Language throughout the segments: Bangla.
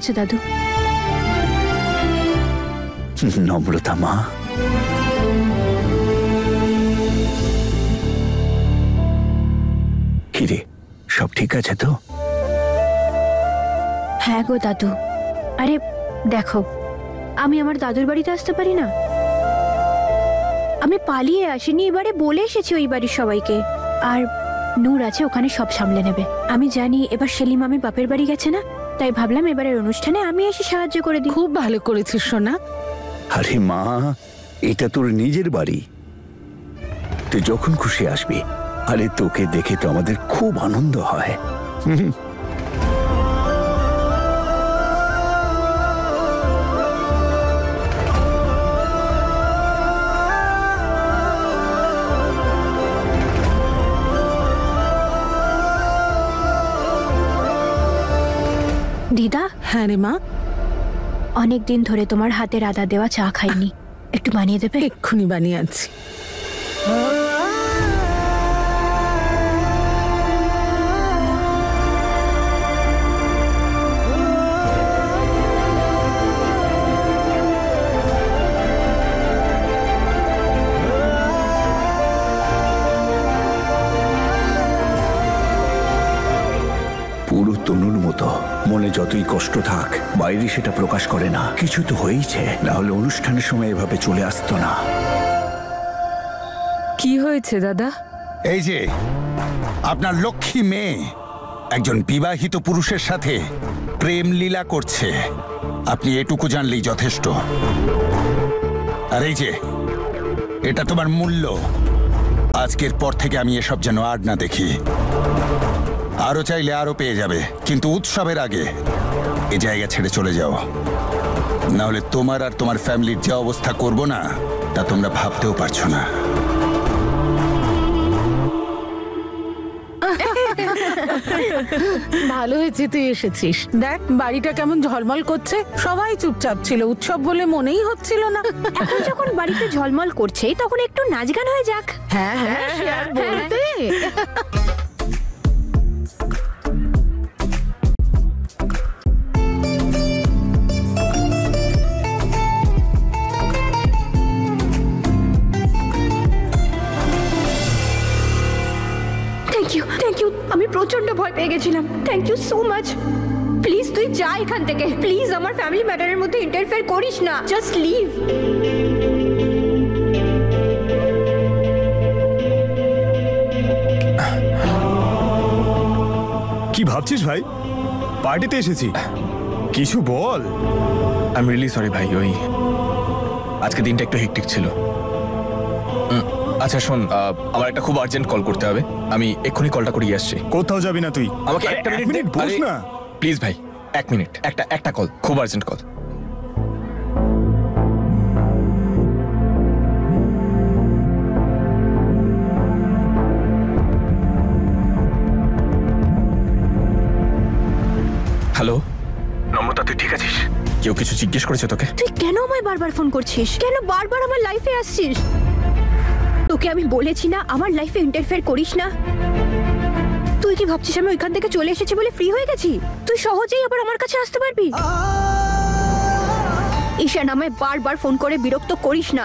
আছো দাদু। নম্রতা মা। কিরে সব ঠিক আছে তো? হ্যাঁ গো দাদু। আরে দেখো আমি আমার দাদুর বাড়িতে আসতে পারি না? আমি পালিয়ে আসিনি এবারে বলে এসেছি ওই বাড়ির সবাইকে। আর নূর আছে ওখানে সব সামলে নেবে। আমি জানি এবার সেলিম আমি বাপের বাড়ি গেছে না? তাই ভাবলাম এবারের অনুষ্ঠানে আমি এসে সাহায্য করে দিই। খুব ভালো করেছিস সোনা। আরে মা এটা তোর নিজের বাড়ি। তুই যখন খুশি আসবি। আরে তোকে দেখে তো আমাদের খুব আনন্দ হয়। দিদা? হ্যাঁ রে মা। অনেক দিন ধরে তোমার হাতের আদা দেওয়া চা খাইনি। একটু বানিয়ে দেবে? এক্ষুনি বানিয়ে আনছি। মনে যতই কষ্ট থাক বাইরে সেটা প্রকাশ করে না। কিছু তো হয়েইছে না হলে অনুষ্ঠানের সময় এভাবে চলে আসতো না। কি হয়েছে দাদা? এই যে আপনার লক্ষ্মী মেয়ে একজন বিবাহিত পুরুষের সাথে প্রেম লীলা করছে। আপনি এটুকু জানলেই যথেষ্ট। আর এই যে এটা তোমার মূল্য। আজকের পর থেকে আমি এসব যেন আর না দেখি। আরও চাইলে আরও পেয়ে যাবে। কিন্তু উৎসবের আগে এ জায়গা ছেড়ে চলে যাও। না হলে তোমার আর তোমার ফ্যামিলির যে অবস্থা করব না তা তোমরা ভাবতেও পারছ না। ভালো হয়েছে তুই এসেছিস। দেখ বাড়িটা কেমন ঝলমল করছে। সবাই চুপচাপ ছিল উৎসব বলে মনেই হচ্ছিল না। এখন যখন বাড়িতে ঝলমল করছে তখন একটু নাচ গান হয়ে যাক। হ্যাঁ হ্যাঁ সে বলতে। প্রচণ্ড ভয় পেয়ে গেছিলাম। Thank you so much please তুই যা এখান থেকে। প্লিজ আমার ফ্যামিলি ম্যাটারের মধ্যে ইন্টারফেয়ার করিস না। জাস্ট লিভ কি ভাবছিস ভাই? পার্টিতে এসেছি। কিছু বল। আই এম রিয়েলি সরি ভাই ওই আজকে দিনটা একটু হেকটিক ছিল। আচ্ছা শোন আহ, আমার একটা খুব আর্জেন্ট কল করতে হবে। আমি এক্ষুনি কলটা করিয়ে আসছি। কোথাও যাবি না তুই? আমাকে আরে, একটা এক মিনিট মিনিট বস না। প্লিজ ভাই এক মিনিট একটা একটা কল খুব আর্জেন্ট কল হ্যালো নম্রতা তুই ঠিক আছিস? কেউ কিছু জিজ্ঞেস করেছে তোকে? তুই কেন আমায় বারবার ফোন করছিস? কেন বারবার আমার লাইফে আসছিস? তোকে আমি বলেছি না, আমার লাইফে ইন্টারফেয়ার করিস না। তুই কি ভাবছিস আমি ওইখান থেকে চলে এসেছি বলে ফ্রি হয়ে গেছি? তুই সহজেই আবার আমার কাছে আসতে পারবি? ঈশান আমায় বারবার ফোন করে বিরক্ত করিস না।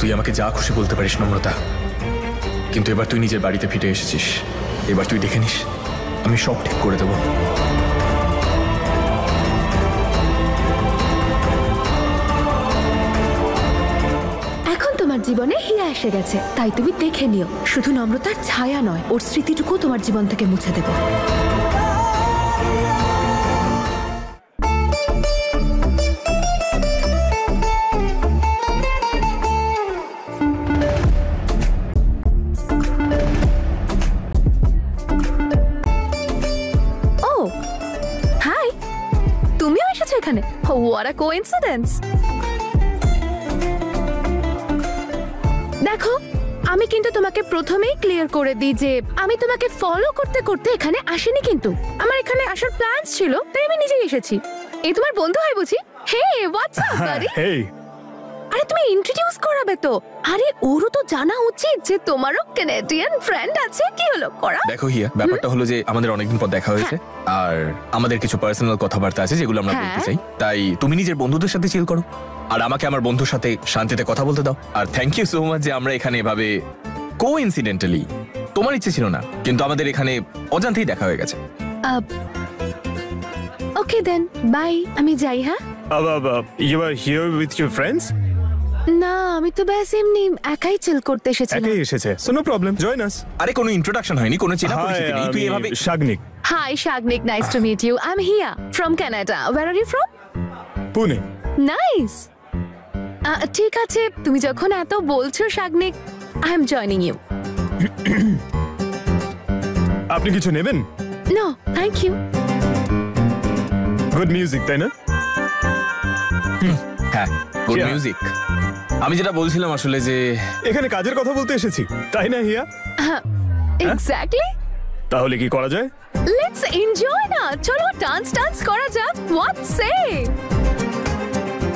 তুই আমাকে যা খুশি বলতে পারিস, নম্রতা। কিন্তু এবার তুই নিজের বাড়িতে ফিরে এসেছিস। এবার তুই দেখে নিস, আমি সব ঠিক করে দেবো। জীবনে হিয়া এসে গেছে। তাই তুমি দেখে নিও, শুধু নম্রতার ছায়া নয়, ওর স্মৃতিটুকু তোমার জীবন থেকে মুছে দেবে। এখানে? হোয়াট আ কোইন্সিডেন্স দেখো আমি কিন্তু তোমাকে প্রথমেই ক্লিয়ার করে দিই যে আমি তোমাকে ফলো করতে করতে এখানে আসিনি কিন্তু। আমার এখানে আসার প্ল্যানস ছিল তাই আমি নিজেই এসেছি। এই তোমার বন্ধু হয় বুঝি? হে হোয়াটস আপ বাড়ি হেই আরে তুমি ইন্ট্রোডিউস করাবে তো। আরে ওরও তো জানা উচিত যে তোমারও কানাডিয়ান ফ্রেন্ড আছে। কি হলো করা? দেখো হিয়া ব্যাপারটা হলো যে আমাদের অনেকদিন পর দেখা হয়েছে। আর আমাদের কিছু পার্সোনাল কথাবার্তা আছে যেগুলো আমরা হ্যাঁ। বলতে চাই। তাই তুমি নিজের বন্ধুদের সাথে চিল করো। আর আমাকে আমার বন্ধুর সাথে শান্তিতে কথা বলতে দাও। আর থ্যাংক ইউ সো মাচ যে আমরা এখানে এভাবে কো ইনসিডেন্টালি তোমার ইচ্ছে ছিল না কিন্তু আমাদের এখানে অজান্তেই দেখা হয়ে গেছে। ওকে দেন বাই আমি যাই হ্যাঁ? You are here with your friends না আমি তো ব্যাস এমনি একাই চিল করতে এসেছিলাম। একাই এসেছে so no problem join us আরে কোনো ইন্ট্রোডাকশন হয়নি কোনো চেনা পরিচিতি নেই তুই এভাবে Shagnik. Hi Shagnik nice to meet you I am Hiya from Canada where are you from Pune nice ঠিক আছে তুমি যখন এত বলছো Shagnik I am joining you আপনি কিছু নেবেন? No thank you good music তাই না? হ্যাঁ গুড Yeah. মিউজিক আমি যেটা বলছিলাম আসলে যে এখানে কাজের কথা বলতে এসেছি তাই না হিয়া? এক্স্যাক্টলি তাহলে কি করা যায়? লেটস এনজয় না চলো ডান্স ডান্স করা যাক হোয়াট সে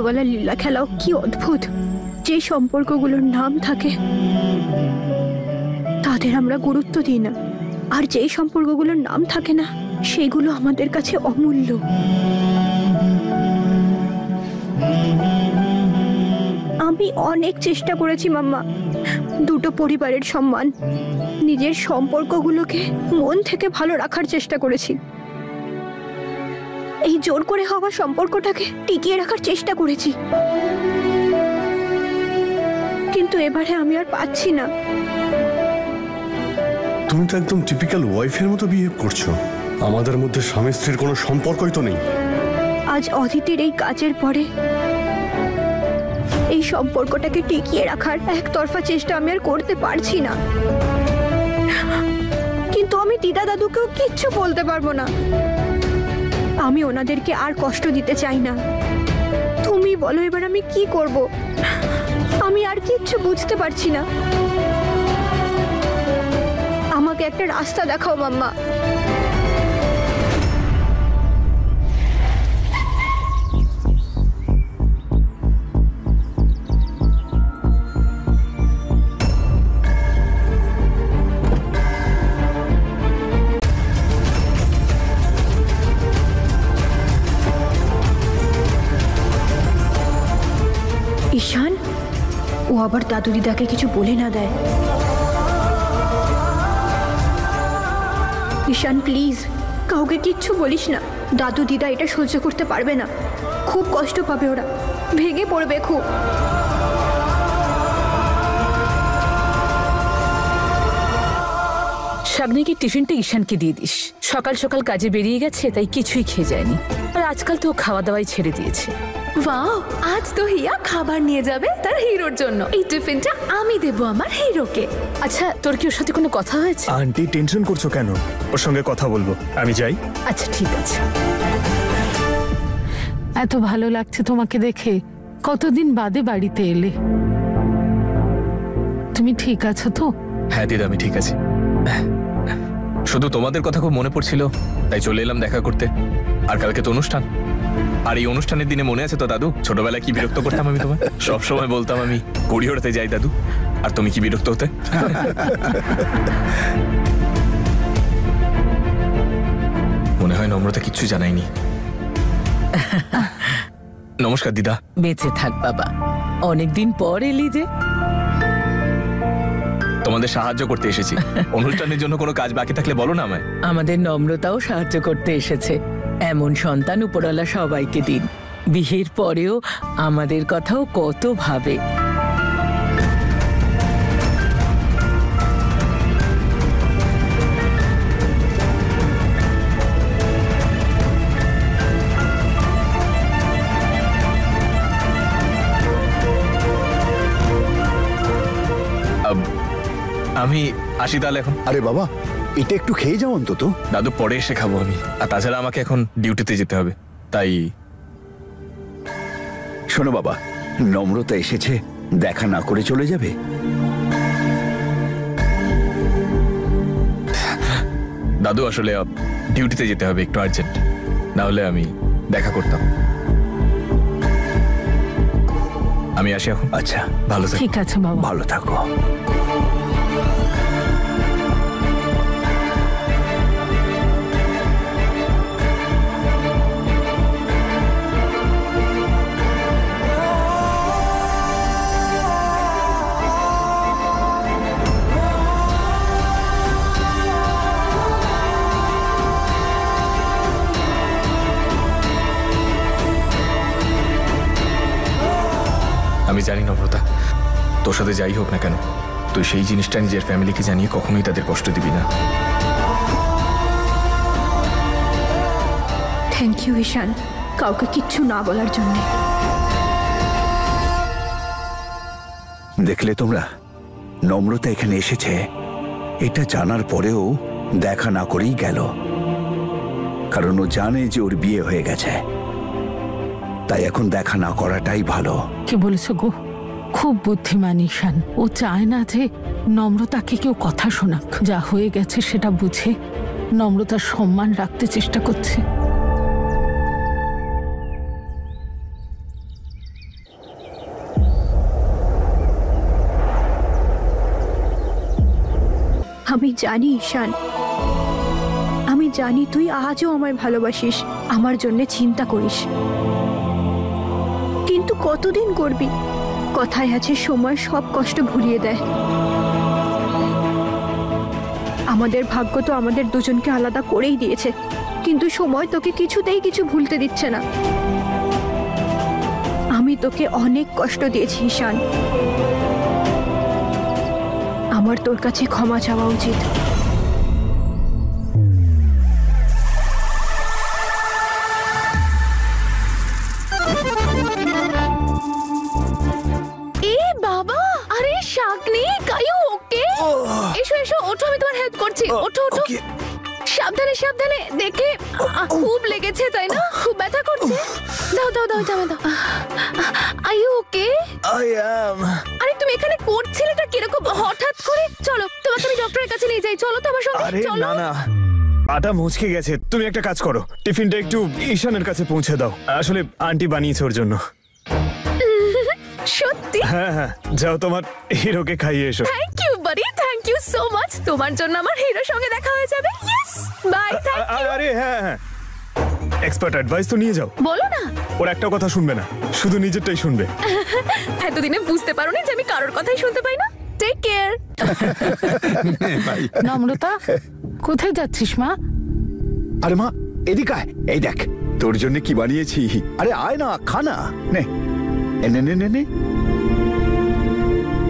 ওপরওয়ালা লীলা খেলাও কি অদ্ভুত। যে সম্পর্কগুলোর নাম থাকে, তাদের আমরা গুরুত্ব দিই না। আর যেই সম্পর্কগুলোর নাম থাকে না, সেগুলো আমাদের কাছে অমূল্য। আমি অনেক চেষ্টা করেছি, মাম্মা। দুটো পরিবারের সম্মান, নিজের সম্পর্কগুলোকে মন থেকে ভালো রাখার চেষ্টা করেছি। এই জোর করে হওয়া সম্পর্কটাকে টিকিয়ে রাখার চেষ্টা করেছি। কিন্তু এবারে আমি আর পাচ্ছি না। তুমি তো একদম টিপিক্যাল ওয়াইফের মতো বিহেভ করছ। আমাদের মধ্যে স্বামী স্ত্রীর কোনো সম্পর্কই তো নেই। আজ অদিতির এই কাজের পরে এই সম্পর্কটাকে টিকিয়ে রাখার একতরফা চেষ্টা আমি আর করতে পারছি না। কিন্তু আমি দিদা দাদুকেও কিচ্ছু বলতে পারব না। আমি ওনাদেরকে আর কষ্ট দিতে চাই না। তুমি বলো এবার আমি কি করব। আমি আর কিচ্ছু বুঝতে পারছি না। আমাকে একটা রাস্তা দেখাও, মাম্মা। আবার দাদু দিদাকে কিছু বলে না দেয়। ঈশান প্লিজ কাউকে কিচ্ছু বলিস না। দাদু দিদা এটা সহ্য করতে পারবে না। খুব কষ্ট পাবে ওরা। ভেঙে পড়বে খুব। শাগনিকে টিফিনটা ঈশানকে দিয়ে দিস। সকাল সকাল কাজে বেরিয়ে গেছে, তাই কিছুই খেয়ে যায়নি। আর আজকাল তো খাওয়া দাওয়াই ছেড়ে দিয়েছে। ওয়াও আজ তো হিয়া খাবার নিয়ে যাবে তার হিরোর জন্য। এই টিফিনটা আমি দেব আমার হিরোকে। আচ্ছা তোর কি ওর সাথে কোনো কথা হয়েছে? আন্টি টেনশন করছ কেন? ওর সঙ্গে কথা বলব। আমি যাই। আচ্ছা ঠিক আছে। এত ভালো লাগছে তোমাকে দেখে। কতদিন বাদে বাড়িতে এলে? তুমি ঠিক আছো তো? হ্যাঁ দিদা আমি ঠিক আছি। শুধু তোমাদের কথা খুব মনে পড়ছিল তাই চলে এলাম দেখা করতে। আর কালকে তো অনুষ্ঠান। আর এই অনুষ্ঠানের দিনে মনে আছে তো দাদু? ছোটবেলায় কি বিরক্ত করতাম আমি তোমায়? সব সময় বলতাম আমি কুড়ি ওড়াতে যাই দাদু। আর তুমি কি বিরক্ত হতে? মনে হয় নম্রতা কিচ্ছু জানাইনি নমস্কার দিদা। বেঁচে থাক বাবা। অনেকদিন পর এলি যে। তোমাদের সাহায্য করতে এসেছি। অনুষ্ঠানের জন্য কোনো কাজ বাকি থাকলে বলো না আমায়। আমাদের নম্রতাও সাহায্য করতে এসেছে। এমন সন্তান উপরওয়ালা সবাইকে দিন। বিয়ের পরেও আমাদের কথাও কত ভাবে। আমি আসি তাহলে এখন। আরে বাবা এটা একটু খেয়ে যাও অন্তত। দাদু পরে এসে খাব আমি। আর তাছাড়া আমাকে এখন ডিউটিতে যেতে হবে। তাই শোনো বাবা নম্রতা এসেছে দেখা না করে চলে যাবে? দাদু আসলে ডিউটিতে যেতে হবে একটু আর্জেন্ট না হলে আমি দেখা করতাম। আমি আসি এখন। আচ্ছা। ভালো থাকো। ঠিক আছে বাবা। ভালো থাকো। সাথে যাই হোক না কেন তুই সেই জিনিসটা নিজের ফ্যামিলিকে জানিয়ে কখনোই তাদের কষ্ট দিবি না। Thank you Ishan. কাউকে কিচ্ছু না বলার জন্য। দেখলে তোমরা? নম্রতা এখানে এসেছে। এটা জানার পরেও দেখা না করেই গেল। কারণ ও জানে যে ওর বিয়ে হয়ে গেছে। তাই এখন দেখা না করাটাই ভালো। কি বলেছ গো? খুব বুদ্ধিমান ঈশান। ও চায় না যে নম্রতাকে কেউ কথা শোনাক। যা হয়ে গেছে সেটা বুঝে নম্রতার সম্মান রাখতে চেষ্টা করছে। আমি জানি ঈশান। আমি জানি তুই আজও আমায় ভালোবাসিস, আমার জন্য চিন্তা করিস। কিন্তু কতদিন করবি? কথায় আছে, সময় সব কষ্ট ভুলিয়ে দেয়। আমাদের ভাগ্য তো আমাদের দুজনকে আলাদা করেই দিয়েছে, কিন্তু সময় তোকে কিছুতেই কিছু ভুলতে দিচ্ছে না। আমি তোকে অনেক কষ্ট দিয়েছি, ঈশান। আমার তোর কাছে ক্ষমা চাওয়া উচিত। এসো এসো ওঠো আমি তোমার হেল্প করছি। ওঠো ওঠো। সাবধানে সাবধানে। দেখে খুব লেগেছে তাই না? খুব ব্যথা করছে। দাও দাও দাও দাও দাও। আই ওকে আরে তুমি এখানে করছিলেটা কীরকম? হঠাৎ করে? চলো তোমাকে আমি ডক্টরের কাছে নিয়ে যাই। চলো তো আমার সঙ্গে চলো। না না। আটা মুচকে গেছে। তুমি একটা কাজ করো। টিফিনটা একটু ঈশানের কাছে পৌঁছে দাও। আসলে আন্টি বানিয়েছে ওর জন্য। সত্যি? হ্যাঁ হ্যাঁ যাও তোমার হিরোকে খাইয়ে এসো। থ্যাংক ইউ বাড়ি থ্যাংক ইউ সো মাচ তোমার জন্য আমার হিরোর সঙ্গে দেখা হয়ে যাবে। ইয়েস বাই থ্যাংক আ- আরে হ্যাঁ হ্যাঁ। এক্সপার্ট অ্যাডভাইস তো নিয়ে যাও। বলো না। ওর একটা কথা শুনবে না শুধু নিজেরটাই শুনবে। এতদিনে বুঝতে পারোনি যে আমি কারোর কথাই শুনতে পাই না। টেক কেয়ার নম্রতা কোথায় যাচ্ছিস মা? আরে মা এদিকে আয়। এই দেখ তোর জন্য কি বানিয়েছি? আরে আয় না খা না। নে নে নে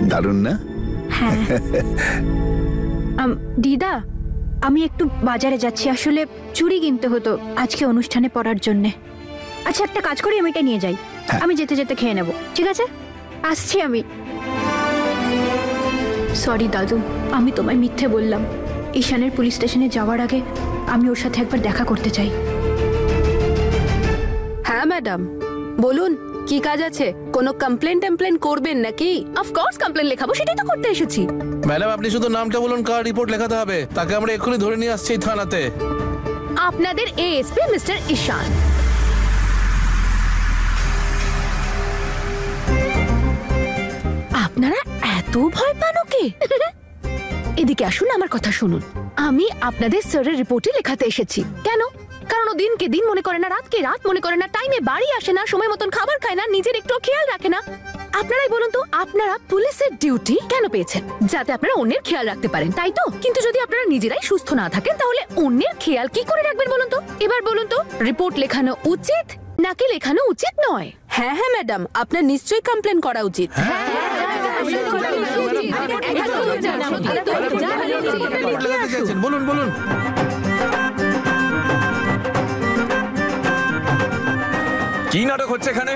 দারুণ না? হ্যাঁ। আম, দিদা আমি একটু বাজারে যাচ্ছি। আসলে চুড়ি কিনতে হতো আজকে অনুষ্ঠানে পড়ার জন্য। আচ্ছা একটা কাজ করি আমি এটা নিয়ে যাই। হ্যাঁ। আমি যেতে যেতে খেয়ে নেব ঠিক আছে? আসছি আমি। সরি দাদু আমি তোমায় মিথ্যে বললাম। ঈশানের পুলিশ স্টেশনে যাওয়ার আগে আমি ওর সাথে একবার দেখা করতে চাই। হ্যাঁ ম্যাডাম। বলুন। কি কাজ আছে? কোনো কমপ্লেন টেমপ্লেন করবেন নাকি? অফকোর্স কমপ্লেন লেখাবো সেটাই তো করতে এসেছি। ম্যাডাম আপনি শুধু নামটা বলুন কার রিপোর্ট লেখাতে হবে? তাকে আমরা এক্ষুনি ধরে নিয়ে আসছি থানাতে। আপনাদের এএসপি মিস্টার ঈশান। আপনারা এত ভয় পান ওকে? এদিকে আসুন আমার কথা শুনুন। আমি আপনাদের স্যারের রিপোর্টে লেখাতে এসেছি। কেন? কারণ ও দিনকে দিন মনে করে না রাতকে রাত মনে করে না টাইমে বাড়ি আসে না সময় মতন খাবার খায় না নিজের একটু খেয়াল রাখে না আপনারাই বলুন তো আপনারা পুলিশের ডিউটি কেন পেয়েছেন যাতে আপনারা অন্যের খেয়াল রাখতে পারেন তাই তো কিন্তু যদি আপনারা নিজেরাই সুস্থ না থাকেন তাহলে অন্যের খেয়াল কি করে রাখবেন বলুন তো এবার বলুন তো রিপোর্ট লেখানো উচিত নাকি লেখানো উচিত নয় হ্যাঁ হ্যাঁ ম্যাডাম আপনার নিশ্চয়ই কমপ্লেন করা উচিত বলুন বলুন কি নাটক হচ্ছে এখানে?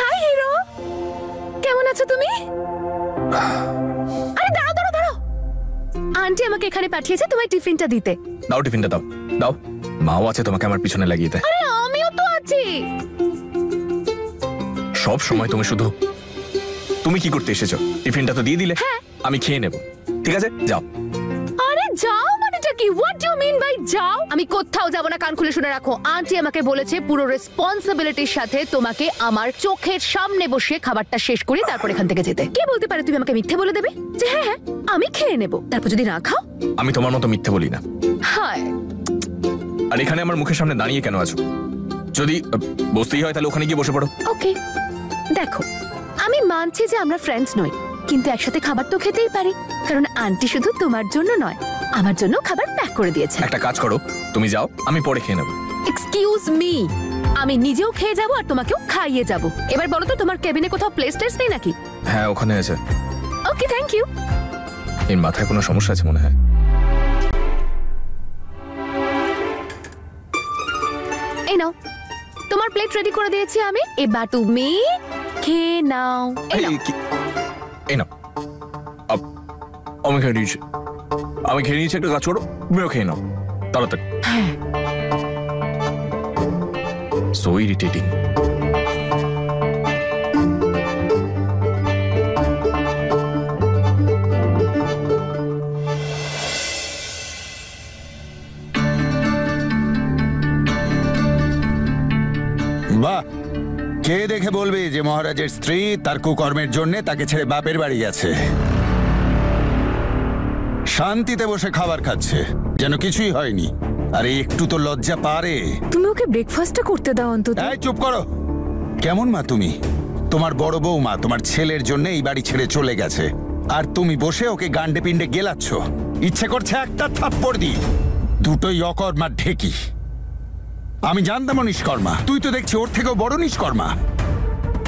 Hi hero! কেমন আছো তুমি? আরে দাঁড়াও দাঁড়াও দাঁড়াও! আন্টি আমাকে এখানে পাঠিয়েছে তোমার টিফিনটা দিতে। দাও টিফিনটা দাও দাও। মাও আছে তোমাকে আমার পিছনে লাগিয়ে দেয় আরে আমিও তো আছি। সব সময় তুমি শুধু তুমি কি করতে এসেছ? টিফিনটা তো দিয়ে দিলে। আমি খেয়ে নেব। ঠিক আছে? যাও। আরে যাও মানেটা কি? হোয়াট ডু মিন বাই যাও? আমি কোথাও যাব না কান খুলে শুনে রাখো। আন্টি আমাকে বলেছে পুরো রেসপন্সিবিলিটির সাথে তোমাকে আমার চোখের সামনে বসে খাবারটা শেষ করে তারপর এখান থেকে যেতে। কে বলতে পারে তুমি আমাকে মিথ্যে বলে দেবে? যে হ্যাঁ হ্যাঁ আমি খেয়ে নেব। তারপর যদি না খাও? আমি তোমার মতো মিথ্যে বলি না। হায়। আর এখানে আমার মুখের সামনে দাঁড়িয়ে কেন আছো? যদি বসতেই হয় তাহলে ওখানে গিয়ে বসে পড়ো। ওকে দেখো আমি মানছি যে আমরা ফ্রেন্ডস নই। কিন্তু একসাথে খাবার তো খেতেই পারি। কারণ আন্টি শুধু তোমার জন্য নয় আমার জন্য খাবার প্যাক করে দিয়েছে একটা কাজ করো তুমি যাও আমি পরে খেয়ে নেব। এক্সকিউজ মি আমি নিজেও খেয়ে যাব আর তোমাকেও খাইয়ে যাব। এবার বলো তো তোমার কেবিনে কোথাও প্লেস টেস্ট নেই নাকি? হ্যাঁ ওখানে আছে। ওকে থ্যাংক ইউ এর মাথায় কোনো সমস্যা আছে মনে হয়? এই নাও তোমার প্লেট রেডি করে দিয়েছি আমি। এবার তুমি খেয়ে নাও। এই নাও। আমি খেয়ে নিয়েছি। আমি খেয়ে নিয়েছি, একটা কাজ করো তুমিও খেয়ে নাও। তাড়াতাড়ি। কে দেখে বলবে যে মহারাজের স্ত্রী তার কুকর্মের জন্য তাকে ছেড়ে বাপের বাড়ি গেছে? শান্তিতে বসে খাবার খাচ্ছে। যেন কিছুই হয়নি। আরে একটু তো লজ্জা পারে। তুমি ওকে ব্রেকফাস্টটা করতে দাও অন্তত। এই চুপ করো। কেমন মা তুমি? তোমার বড় বৌমা তোমার ছেলের জন্য এই বাড়ি ছেড়ে চলে গেছে। আর তুমি বসে ওকে গান্ডে পিণ্ডে গেলাচ্ছ। ইচ্ছে করছে একটা থাপ্পড় দি দুটোই অকর্মা ঢেকি। আমি জানতাম নিষ্কর্মা। তুই তো দেখছি ওর থেকেও বড় নিষ্কর্মা।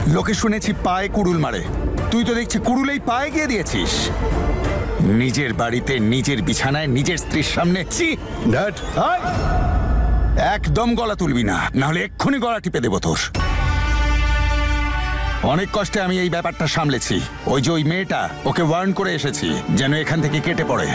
লোকে শুনেছি পায়ে কুড়ুল মারে। তুই তো দেখছি কুড়ুলেই পায়ে গিয়ে দিয়েছিস। নিজের বাড়িতে, নিজের বিছানায়, নিজের স্ত্রীর সামনে। একদম গলা তুলবি না, নাহলে এক্ষুনি গলা টিপে দেবো তোর। অনেক কষ্টে আমি এই ব্যাপারটা সামলেছি। ওই যে ওই মেয়েটা, ওকে ওয়ার্ন করে এসেছি, যেন এখান থেকে কেটে পড়ে।